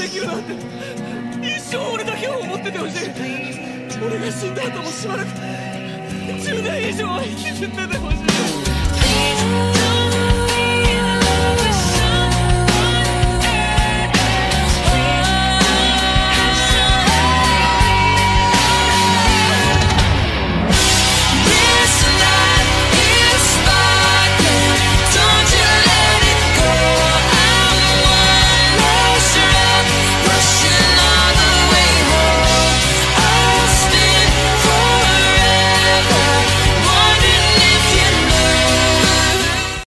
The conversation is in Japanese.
できるなんて。一生俺だけを思っててほしい。俺が死んだ後もしばらく10年以上は生きててほしい。